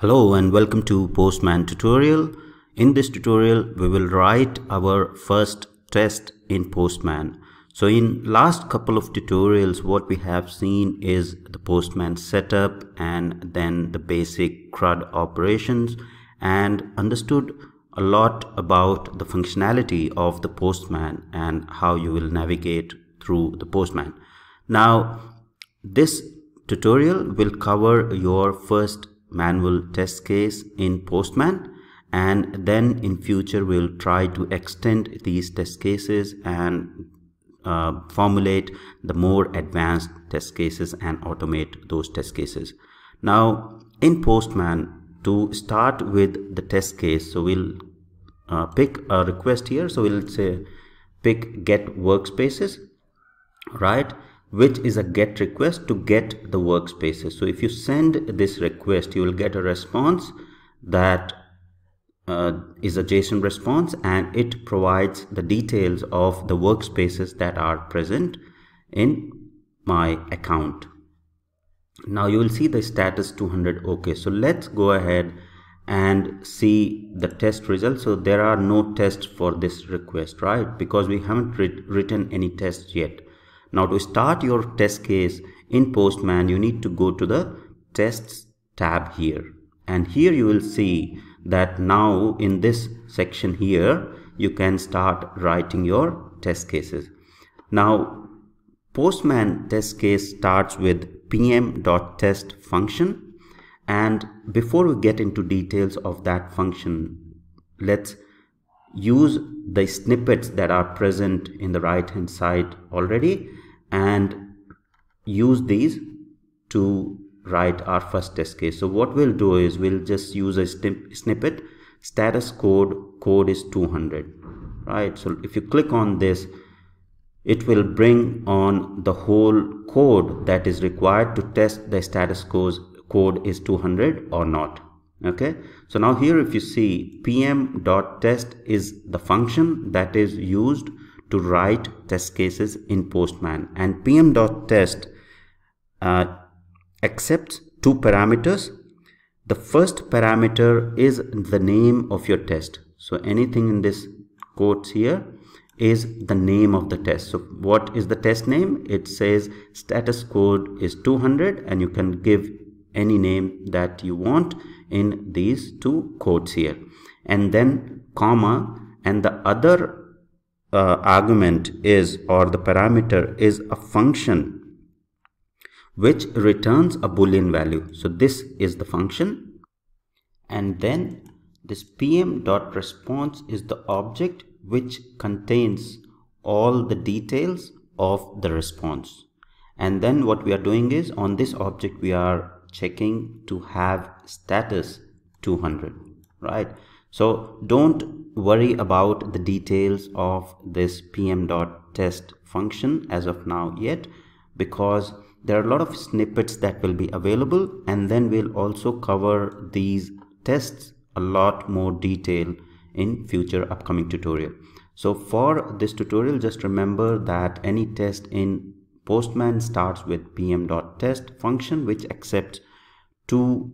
Hello and welcome to Postman tutorial. In this tutorial, we will write our first test in Postman. So in last couple of tutorials, what we have seen is the Postman setup and then the basic CRUD operations and understood a lot about the functionality of the Postman and how you will navigate through the Postman. Now, this tutorial will cover your first manual test case in Postman and then in future we'll try to extend these test cases and uh, formulate the more advanced test cases and automate those test cases. Now in Postman to start with the test case so we'll uh, pick a request here so we'll say pick get workspaces right which is a get request to get the workspaces. So if you send this request, you will get a response that uh, is a JSON response and it provides the details of the workspaces that are present in my account. Now you will see the status 200 okay. So let's go ahead and see the test results. So there are no tests for this request, right? Because we haven't written any tests yet. Now to start your test case in Postman, you need to go to the tests tab here. And here you will see that now in this section here, you can start writing your test cases. Now, Postman test case starts with pm.test function. And before we get into details of that function, let's use the snippets that are present in the right hand side already and use these to write our first test case. So what we'll do is we'll just use a snippet. Status code code is 200 right? So if you click on this it will bring on the whole code that is required to test the status code is 200 or not okay? So now here if you see pm.test is the function that is used to write test cases in postman. And pm.test uh, accepts two parameters. The first parameter is the name of your test. So anything in this quotes here is the name of the test. So what is the test name? It says status code is 200 and you can give any name that you want in these two quotes here. And then comma and the other uh, argument is or the parameter is a function which returns a boolean value. So this is the function and then this pm dot response is the object which contains all the details of the response. And then what we are doing is on this object we are checking to have status 200 right so don't worry about the details of this pm.test function as of now yet because there are a lot of snippets that will be available and then we'll also cover these tests a lot more detail in future upcoming tutorial. So for this tutorial just remember that any test in Postman starts with pm.test function which accepts two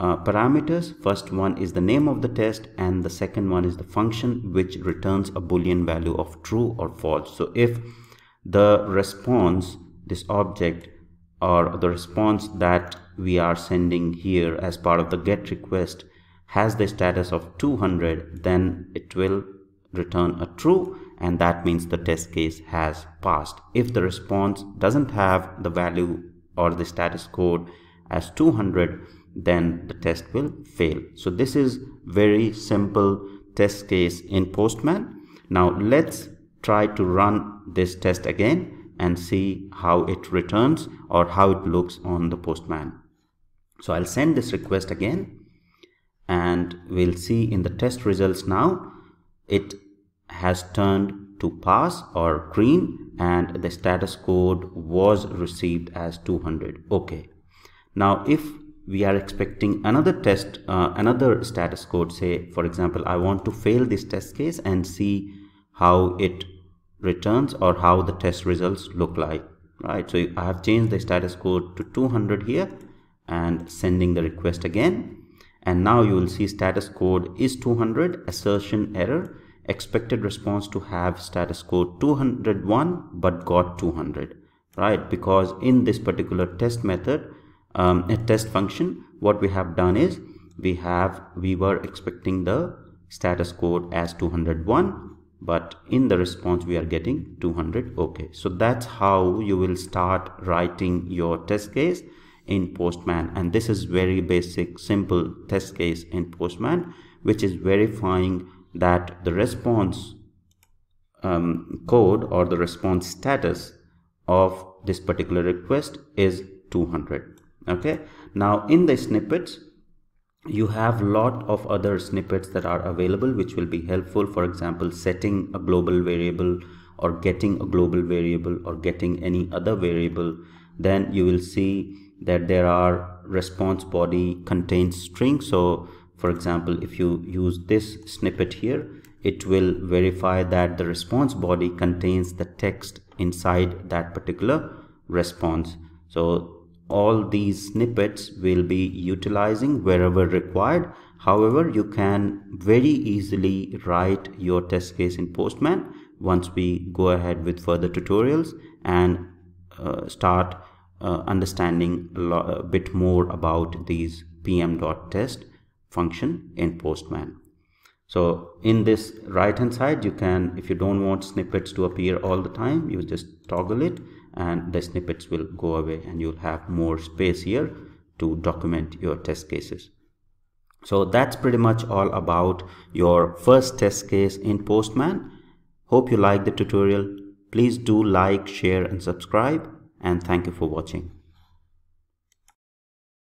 uh, parameters first one is the name of the test and the second one is the function which returns a boolean value of true or false. So if the response this object or the response that we are sending here as part of the get request has the status of 200 then it will return a true and that means the test case has passed. If the response doesn't have the value or the status code as 200 then the test will fail. So this is very simple test case in postman. Now let's try to run this test again and see how it returns or how it looks on the postman. So i'll send this request again and we'll see in the test results now it has turned to pass or green and the status code was received as 200 okay. Now if we are expecting another test uh, another status code. Say for example I want to fail this test case and see how it returns or how the test results look like right? So I have changed the status code to 200 here and sending the request again. And now you will see status code is 200 assertion error expected response to have status code 201 but got 200 right? Because in this particular test method um, a test function what we have done is we have we were expecting the status code as 201 but in the response we are getting 200 okay. So that's how you will start writing your test case in postman. And this is very basic simple test case in postman which is verifying that the response um, code or the response status of this particular request is 200 okay? Now in the snippets you have lot of other snippets that are available which will be helpful. For example setting a global variable or getting a global variable or getting any other variable. Then you will see that there are response body contains string. So for example if you use this snippet here it will verify that the response body contains the text inside that particular response. So all these snippets will be utilizing wherever required. However you can very easily write your test case in postman once we go ahead with further tutorials and uh, start uh, understanding a, a, bit more about these pm.test function in postman. So in this right hand side you can if you don't want snippets to appear all the time you just toggle it and the snippets will go away and you'll have more space here to document your test cases. So that's pretty much all about your first test case in postman. Hope you like the tutorial. Please do like share and subscribe and thank you for watching